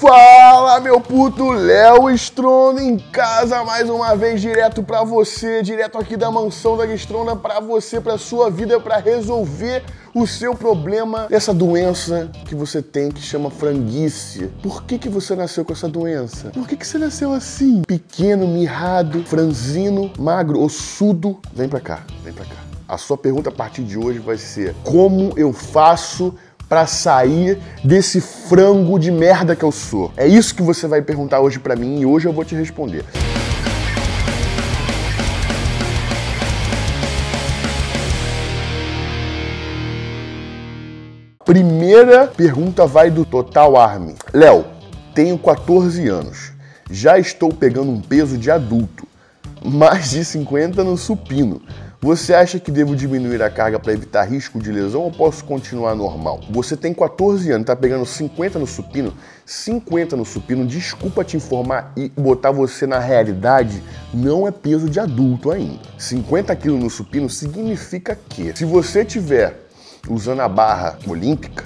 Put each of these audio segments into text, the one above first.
Fala, meu puto Léo Stronda em casa mais uma vez, direto pra você, direto aqui da mansão da Stronda pra você, pra sua vida, pra resolver o seu problema, essa doença que você tem que chama franguice. Por que que você nasceu com essa doença? Por que que você nasceu assim? Pequeno, mirrado, franzino, magro, ossudo? Vem pra cá, vem pra cá. A sua pergunta a partir de hoje vai ser: como eu faço para sair desse frango de merda que eu sou? É isso que você vai perguntar hoje para mim e hoje eu vou te responder. Primeira pergunta vai do Total Army. Léo, tenho 14 anos. Já estou pegando um peso de adulto, mais de 50 no supino. Você acha que devo diminuir a carga para evitar risco de lesão ou posso continuar normal? Você tem 14 anos, tá pegando 50 no supino? 50 no supino, desculpa te informar e botar você na realidade, não é peso de adulto ainda. 50 quilos no supino significa que se você tiver usando a barra olímpica,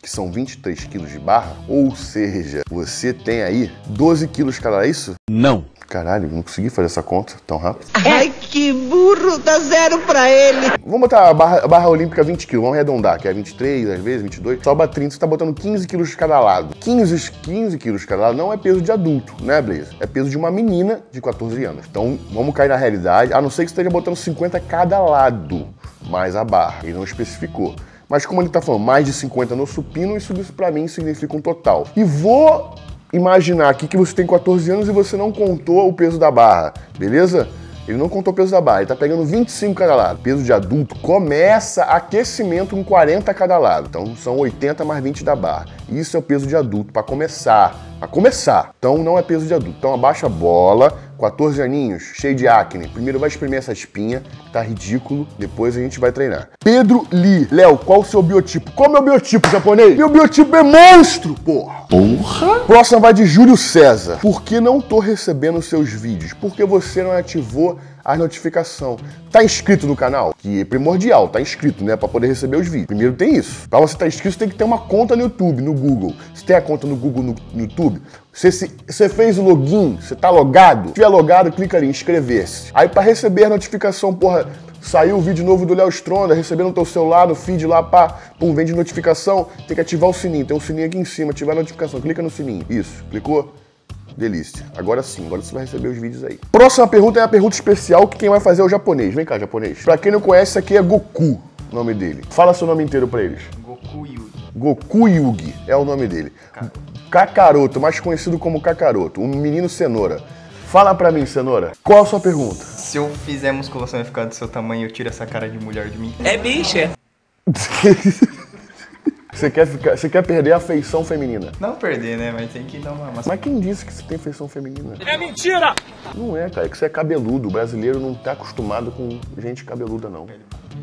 que são 23 quilos de barra, ou seja, você tem aí 12 quilos cada, é isso? Não. Caralho, não consegui fazer essa conta tão rápido. Ai, que burro, dá zero pra ele. Vamos botar a barra, a barra olímpica 20 kg, vamos arredondar, que é 23, às vezes 22. Sobra 30, você tá botando 15 quilos de cada lado. 15, 15 quilos de cada lado não é peso de adulto, né, Blaze? É peso de uma menina de 14 anos. Então, vamos cair na realidade, a não ser que você esteja botando 50 cada lado, mais a barra. Ele não especificou. Mas como ele tá falando mais de 50 no supino, isso, isso para mim significa um total. E vou imaginar aqui que você tem 14 anos e você não contou o peso da barra, beleza? Ele não contou o peso da barra, ele tá pegando 25 cada lado. Peso de adulto começa aquecimento com 40 cada lado. Então são 80 mais 20 da barra. Isso é o peso de adulto para começar. Para começar. Então não é peso de adulto. Então abaixa a bola, 14 aninhos, cheio de acne. Primeiro vai espremer essa espinha, tá ridículo. Depois a gente vai treinar. Pedro Lee. Léo, qual o seu biotipo? Qual é o meu biotipo, japonês? Meu biotipo é monstro, porra. Porra? Próxima vai de Júlio César. Por que não tô recebendo seus vídeos? Porque você não ativou a notificação. Tá inscrito no canal? Que é primordial, tá inscrito, né? Pra poder receber os vídeos. Primeiro tem isso. Pra você estar tá inscrito, você tem que ter uma conta no YouTube, no Google. Se tem a conta no Google, no, no YouTube, você, se, você fez o login, você tá logado? Se tiver logado, clica ali, inscrever-se. Aí pra receber a notificação, porra, Saiu o vídeo novo do Léo Stronda, recebendo no teu celular, no feed lá, pá, pum, vem de notificação, tem que ativar o sininho, tem um sininho aqui em cima, ativar a notificação, clica no sininho. Isso, clicou? Delícia. Agora sim, agora você vai receber os vídeos aí. Próxima pergunta é a pergunta especial que quem vai fazer é o japonês. Vem cá, japonês. Pra quem não conhece, aqui é Goku, o nome dele. Fala seu nome inteiro pra eles. Goku Yugi. Goku Yugi é o nome dele. Kakaroto, mais conhecido como Kakaroto, um menino cenoura. Fala pra mim, cenoura, qual a sua pergunta? Se eu fizer musculação e ficar do seu tamanho, eu tiro essa cara de mulher de mim? É bicha. Você quer, ficar, você quer perder a feição feminina? Não perder, né? Mas tem que dar uma. Mas quem disse que você tem feição feminina? É mentira. Não é, cara. É que você é cabeludo. O brasileiro não tá acostumado com gente cabeluda, não.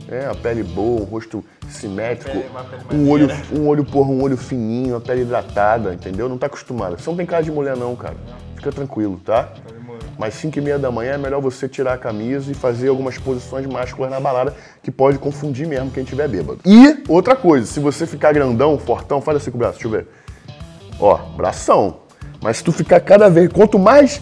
É, a pele boa, um rosto simétrico, Pele- pele um olho, um olho, porra, um olho fininho, a pele hidratada, entendeu? Não tá acostumado. Você não tem cara de mulher, não, cara. Fica tranquilo, tá? Mas 5 e meia da manhã é melhor você tirar a camisa e fazer algumas posições másculas na balada, que pode confundir mesmo quem tiver bêbado. E outra coisa, se você ficar grandão, fortão, faz assim com o braço, deixa eu ver. Ó, bração. Mas se tu ficar cada vez, quanto mais,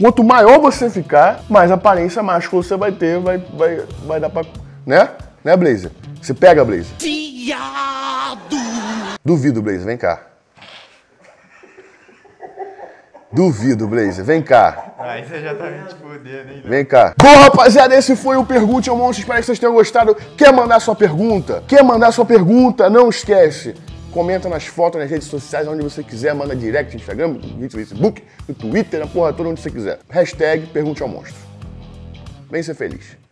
quanto maior você ficar, mais aparência máscula você vai ter, vai, vai, vai dar pra. Né? Né, Blazer? Você pega, Blazer? Viado. Duvido, Blazer, vem cá. Duvido, Blazer, vem cá. Aí você já tá me fudendo, hein? Vem cá. Bom, rapaziada, esse foi o Pergunte ao Monstro. Espero que vocês tenham gostado. Quer mandar sua pergunta? Quer mandar sua pergunta? Não esquece. Comenta nas fotos, nas redes sociais, onde você quiser. Manda direct no Instagram, no Facebook, no Twitter, na porra toda, onde você quiser. Hashtag Pergunte ao Monstro. Vem ser feliz.